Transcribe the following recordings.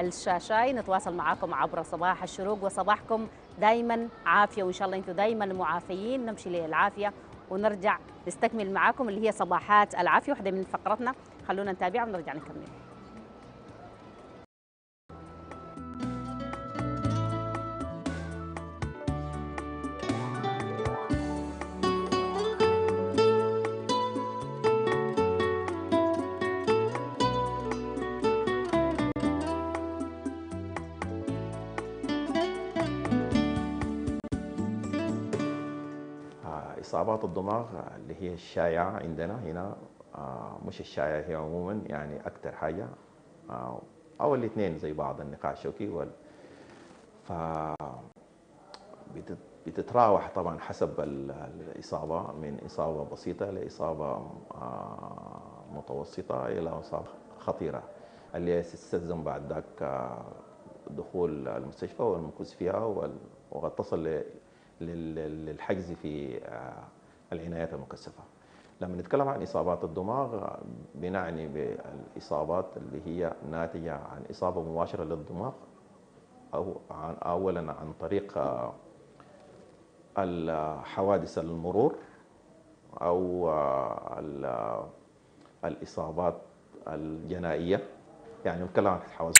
الشاشاي. نتواصل معاكم عبر صباح الشروق وصباحكم دائما عافية وإن شاء الله أنتم دائما معافيين. نمشي للعافية ونرجع نستكمل معاكم اللي هي صباحات العافية واحدة من فقرتنا. خلونا نتابعها ونرجع نكمل. إصابات الدماغ اللي هي الشائعة عندنا هنا آه، مش الشائعة هي عموما يعني أكثر حاجة آه، أو الاثنين زي بعض النقاع الشوكي وال ف بتت- بتتراوح طبعا حسب ال- الإصابة من إصابة بسيطة لإصابة آه، متوسطة إلى إصابة خطيرة. اللي تستلزم بعد ذاك دخول المستشفى والمكوث فيها وقد تصل للحجز في آه، العنايات المكثفة. لما نتكلم عن إصابات الدماغ بنعني بالإصابات اللي هي ناتجة عن إصابة مباشرة للدماغ أو عن أولا عن طريق آه، ال- حوادث المرور أو آه، ال- الإصابات الجنائية. يعني نتكلم عن حوادث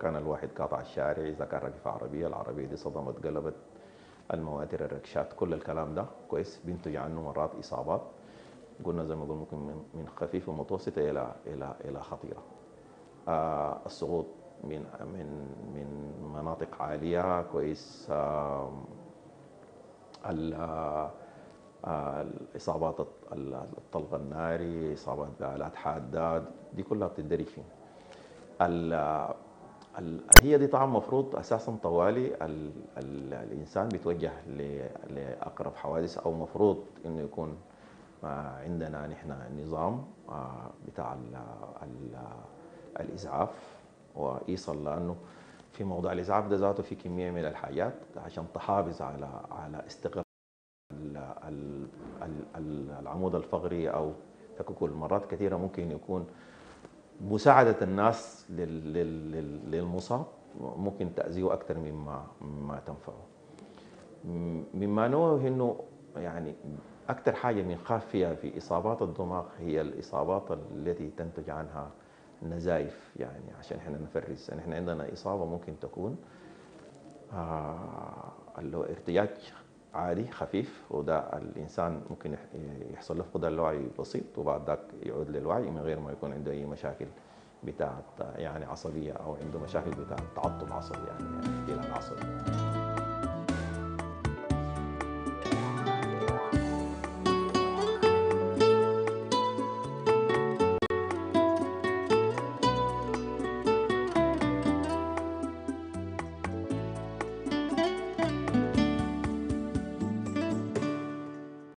كان الواحد قاطع الشارع إذا كان راكب في عربية العربية دي صدمت قلبت. المواتر الركشات كل الكلام ده كويس. بينتج عنه مرات إصابات. قلنا زي ما قلنا ممكن من خفيفة ومتوسطة إلى إلى إلى خطيرة. آه السقوط من من من مناطق عالية كويس. آه ال- آه، آه، الإصابات الط- ال- الطلق الناري إصابات بآلات حادة دي كلها بتندرج فيه هي دي طبعا مفروض أساسا طوالي ال ال الإنسان بيتوجه لأقرب حوادث أو مفروض إنه يكون آه، عندنا نحن نظام آه، بتاع ال ال الاسعاف وايصل لأنه في موضوع الاسعاف ده ذاته في كمية من الحاجات عشان تحافظ على على استقرار ال- ال- ال- ال- العمود الفقري أو تككل مرات كثيرة ممكن يكون مساعدة الناس لل- لل- لل- للمصاب ممكن تأذيه أكثر مما مما تنفعه. مما نوه إنه يعني أكثر حاجة بنخاف فيها في إصابات الدماغ هي الإصابات التي تنتج عنها نزايف يعني عشان إحنا نفرز يعني إحنا عندنا إصابة ممكن تكون آه اللي هو ارتجاج عادي خفيف وده الإنسان ممكن يح- يحصل له فقدان الوعي بسيط وبعد ذاك يعود للوعي من غير ما يكون عنده أي مشاكل بتاعت يعني عصبية أو عنده مشاكل بتاعت تعطل عصبي يعني اختلال عصبي